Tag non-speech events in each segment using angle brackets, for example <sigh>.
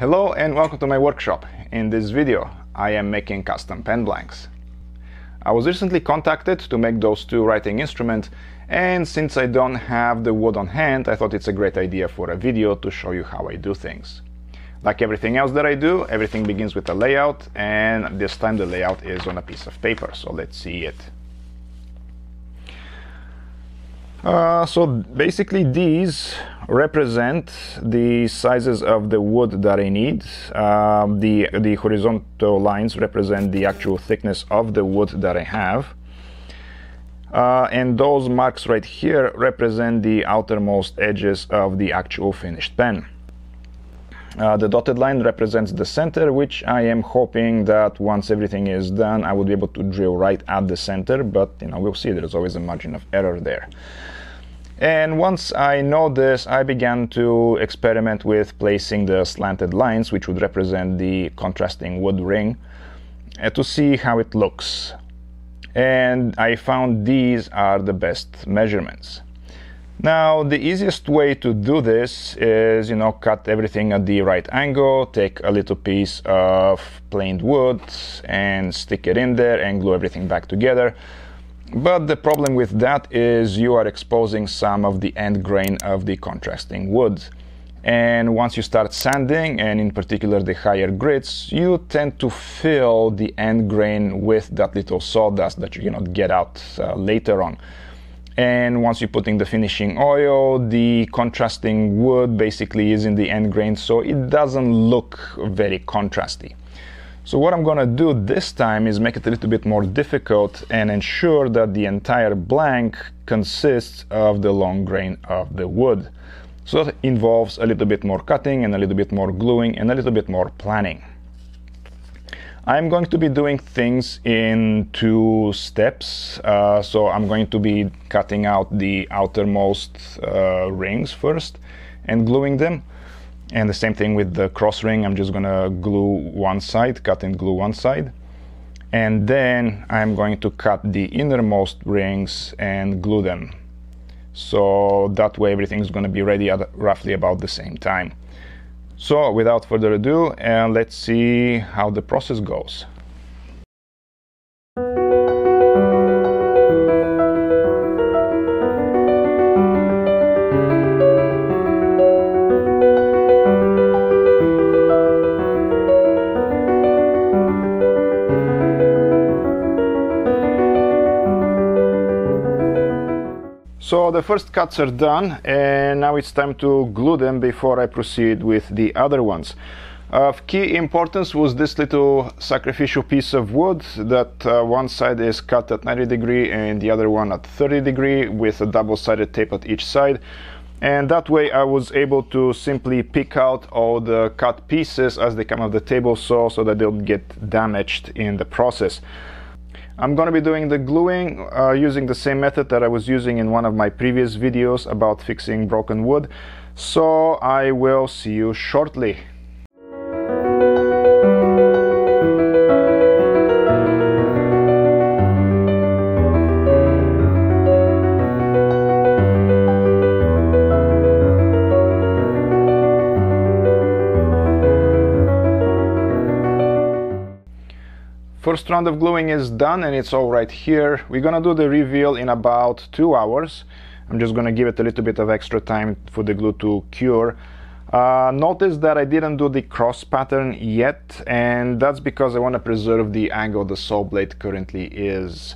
Hello and welcome to my workshop. In this video, I am making custom pen blanks. I was recently contacted to make those two writing instruments and since I don't have the wood on hand, I thought it's a great idea for a video to show you how I do things. Like everything else that I do, everything begins with a layout and this time the layout is on a piece of paper, so let's see it. Uh, so basically these represent the sizes of the wood that I need. Uh, the, the horizontal lines represent the actual thickness of the wood that I have. Uh, and those marks right here represent the outermost edges of the actual finished pen. Uh, the dotted line represents the center, which I am hoping that once everything is done, I will be able to drill right at the center, but you know, we'll see, there's always a margin of error there. And once I know this, I began to experiment with placing the slanted lines, which would represent the contrasting wood ring, uh, to see how it looks. And I found these are the best measurements. Now, the easiest way to do this is, you know, cut everything at the right angle, take a little piece of planed wood and stick it in there and glue everything back together. But the problem with that is you are exposing some of the end grain of the contrasting wood. And once you start sanding, and in particular the higher grits, you tend to fill the end grain with that little sawdust that you cannot get out uh, later on and once you put in the finishing oil the contrasting wood basically is in the end grain so it doesn't look very contrasty so what I'm gonna do this time is make it a little bit more difficult and ensure that the entire blank consists of the long grain of the wood so that involves a little bit more cutting and a little bit more gluing and a little bit more planning I'm going to be doing things in two steps. Uh, so I'm going to be cutting out the outermost uh, rings first and gluing them. And the same thing with the cross ring. I'm just to glue one side, cut and glue one side. And then I'm going to cut the innermost rings and glue them. So that way everything's to be ready at roughly about the same time. So without further ado, and let's see how the process goes. So the first cuts are done and now it's time to glue them before I proceed with the other ones. Of key importance was this little sacrificial piece of wood that uh, one side is cut at 90 degree and the other one at 30 degree with a double-sided tape at each side and that way I was able to simply pick out all the cut pieces as they come off the table saw so that they don't get damaged in the process. I'm going to be doing the gluing uh, using the same method that I was using in one of my previous videos about fixing broken wood. So I will see you shortly. First round of gluing is done and it's all right here. We're gonna do the reveal in about two hours. I'm just gonna give it a little bit of extra time for the glue to cure. Uh, notice that I didn't do the cross pattern yet and that's because I want to preserve the angle the saw blade currently is.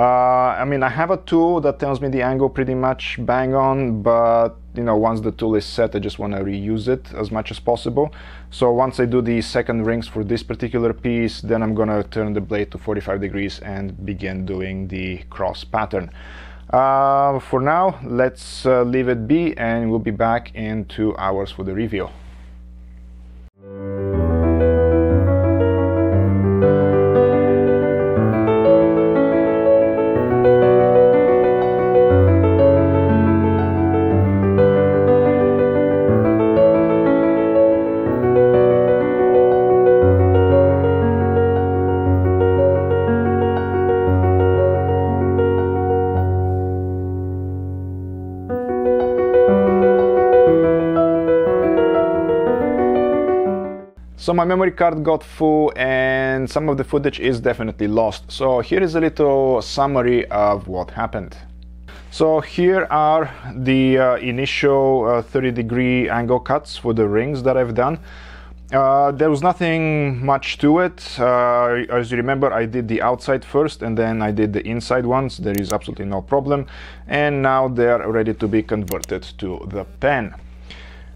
Uh, I mean, I have a tool that tells me the angle pretty much bang on, but you know, once the tool is set, I just want to reuse it as much as possible. So once I do the second rings for this particular piece, then I'm gonna turn the blade to 45 degrees and begin doing the cross pattern. Uh, for now, let's uh, leave it be and we'll be back in two hours for the reveal. So my memory card got full and some of the footage is definitely lost. So here is a little summary of what happened. So here are the uh, initial uh, 30 degree angle cuts for the rings that I've done. Uh, there was nothing much to it. Uh, as you remember, I did the outside first and then I did the inside ones. There is absolutely no problem. And now they are ready to be converted to the pen.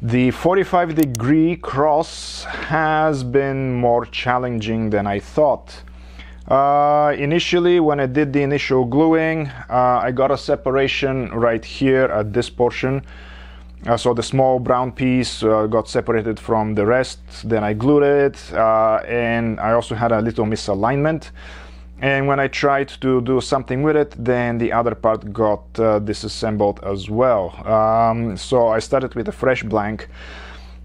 The 45 degree cross has been more challenging than I thought. Uh, initially, when I did the initial gluing, uh, I got a separation right here at this portion uh, so the small brown piece uh, got separated from the rest. Then I glued it, uh, and I also had a little misalignment. And when I tried to do something with it, then the other part got uh, disassembled as well. Um, so I started with a fresh blank.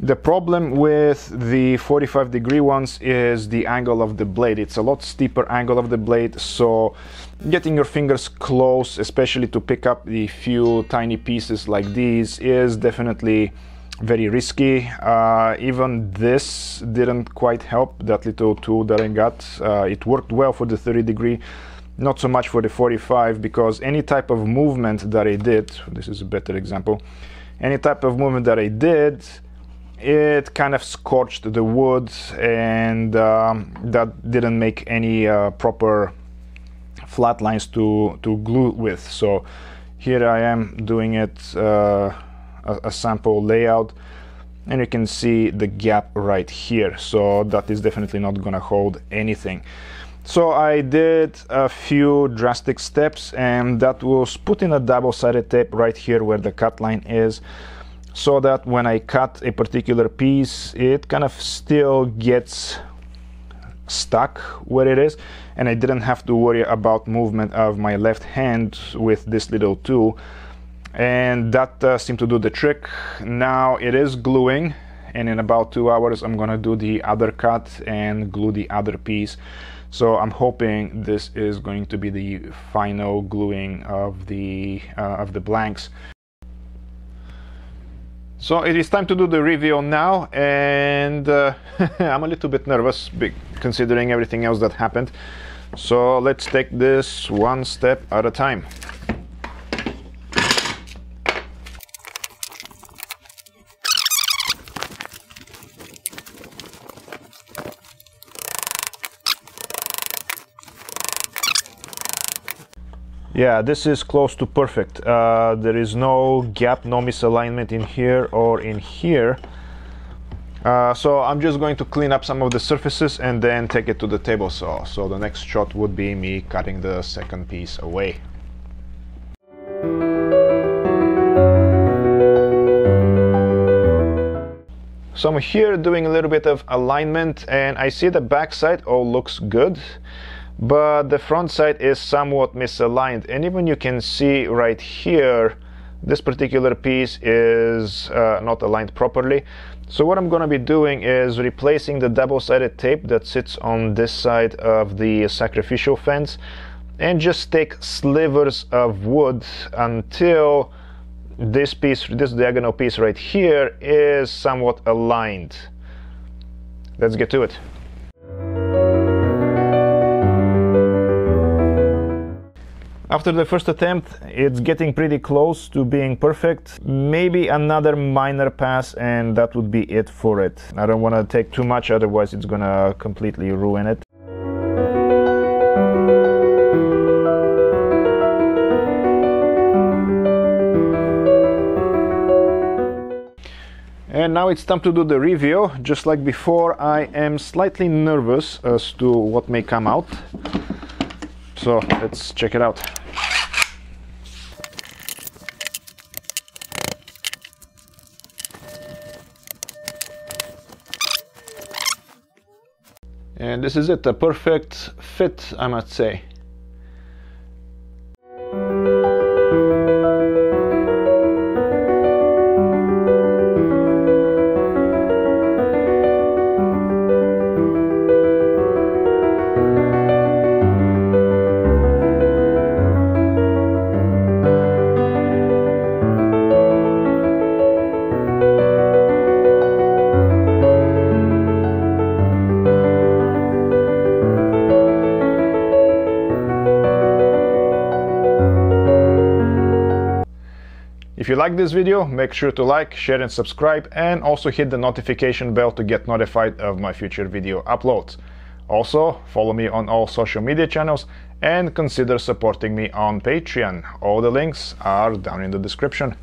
The problem with the 45 degree ones is the angle of the blade. It's a lot steeper angle of the blade, so getting your fingers close, especially to pick up the few tiny pieces like these, is definitely very risky. Uh, even this didn't quite help, that little tool that I got. Uh, it worked well for the 30 degree, not so much for the 45, because any type of movement that I did, this is a better example, any type of movement that I did, it kind of scorched the wood and um, that didn't make any uh, proper flat lines to, to glue with. So here I am doing it uh, a, a, sample layout and you can see the gap right here. So that is definitely not gonna hold anything. So I did a few drastic steps and that was putting a double-sided tape right here where the cut line is so that when I cut a particular piece it kind of still gets stuck where it is and I didn't have to worry about movement of my left hand with this little tool and that uh, seemed to do the trick now it is gluing and in about two hours I'm gonna do the other cut and glue the other piece so I'm hoping this is going to be the final gluing of the uh, of the blanks so it is time to do the review now and uh, <laughs> I'm a little bit nervous considering everything else that happened. So let's take this one step at a time. Yeah, this is close to perfect. Uh, there is no gap, no misalignment in here or in here. Uh, so I'm just going to clean up some of the surfaces and then take it to the table saw. So the next shot would be me cutting the second piece away. So I'm here doing a little bit of alignment and I see the backside all looks good but the front side is somewhat misaligned and even you can see right here this particular piece is uh, not aligned properly so what I'm going to be doing is replacing the double-sided tape that sits on this side of the sacrificial fence and just take slivers of wood until this piece, this diagonal piece right here is somewhat aligned. Let's get to it. After the first attempt, it's getting pretty close to being perfect. Maybe another minor pass and that would be it for it. I don't want to take too much, otherwise it's gonna completely ruin it. And now it's time to do the review. Just like before, I am slightly nervous as to what may come out. So let's check it out. And this is it, a perfect fit, I must say. If you like this video, make sure to like, share and subscribe and also hit the notification bell to get notified of my future video uploads. Also, follow me on all social media channels and consider supporting me on Patreon. All the links are down in the description.